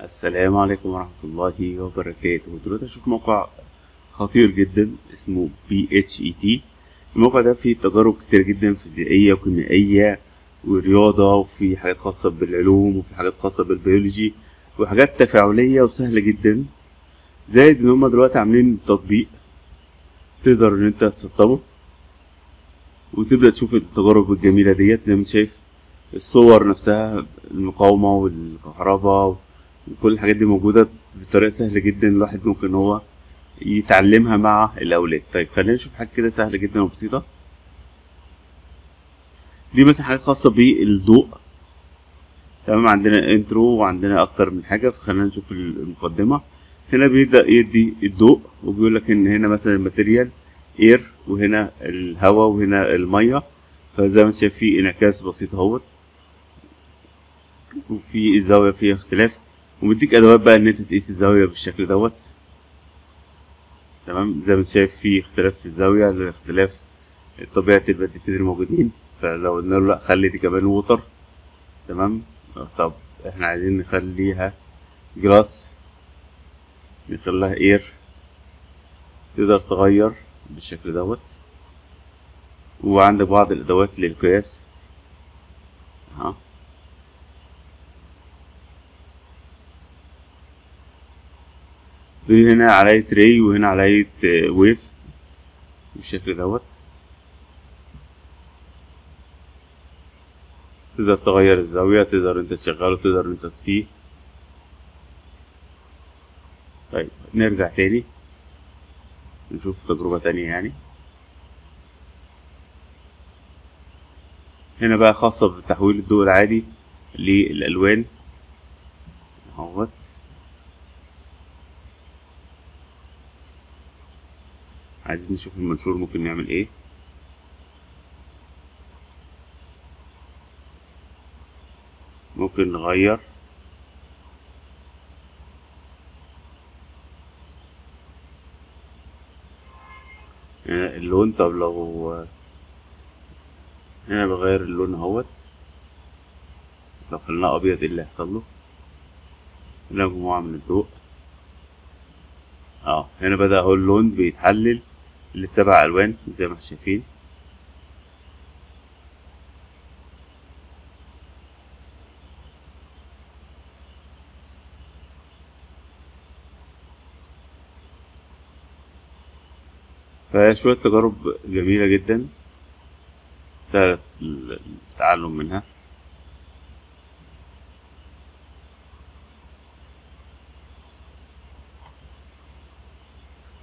السلام عليكم ورحمة الله وبركاته. دلوقتي أشوف موقع خطير جدا اسمه P H E T الموقع ده فيه تجارب كتير جدا فيزيائية وكيميائية ورياضة وفي حاجات خاصة بالعلوم وفي حاجات خاصة بالبيولوجي وحاجات تفاعلية وسهلة جدا. زائد إن هما دلوقتي عاملين تطبيق تقدر إن أنت تسطبه وتبدأ تشوف التجارب الجميلة ديت. زي ما أنت شايف الصور نفسها المقاومة والكهرباء وكل الحاجات دي موجودة بطريقة سهلة جدا. الواحد ممكن هو يتعلمها مع الأولاد. طيب خلينا نشوف حاجة كده سهلة جدا وبسيطة. دي مثلا حاجات خاصة بالضوء. تمام عندنا intro وعندنا أكتر من حاجة فخلينا نشوف المقدمة. هنا بيبدأ يدي الضوء وبيقول لك إن هنا مثلا ال material air وهنا الهواء وهنا المية. فزي ما انت شايف في انعكاس بسيط أهوت. وفي الزاوية فيها اختلاف. ومديك أدوات بقى إن أنت تقيس الزاوية بالشكل دوت. تمام؟ زي ما أنت شايف في اختلاف في الزاوية لاختلاف طبيعة البيئتين الموجودين فلو قلنا له لا خلي دي كمان water تمام؟ طب إحنا عايزين نخليها glass نخليها air تقدر تغير بالشكل دوت. وعندك بعض الأدوات للقياس. اهو دي هنا علية ري وهنا علية ويف بالشكل دوت. تقدر تغير الزاوية تقدر انت تشغله تقدر انت تطفيه طيب نرجع تاني. نشوف تجربة تانية يعني. هنا بقى خاصة بتحويل الضوء العادي للألوان. اهوت. عايزين نشوف المنشور ممكن نعمل إيه. ممكن نغير. هنا اللون طب لو هنا بغير اللون أهوت. لو خليناه أبيض إيه اللي هيحصل له؟ هنا مجموعة من الضوء. آه هنا بدأ أهو اللون بيتحلل. لسبع ألوان زي ما إحنا شايفين. فهي شوية تجارب جميلة جدا سهلة التعلم منها.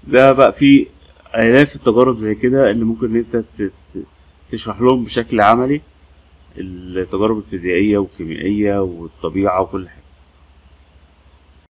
ده بقى في آلاف التجارب زي كده اللي ممكن إن أنت تشرح لهم بشكل عملي التجارب الفيزيائية والكيميائية والطبيعة وكل حاجة.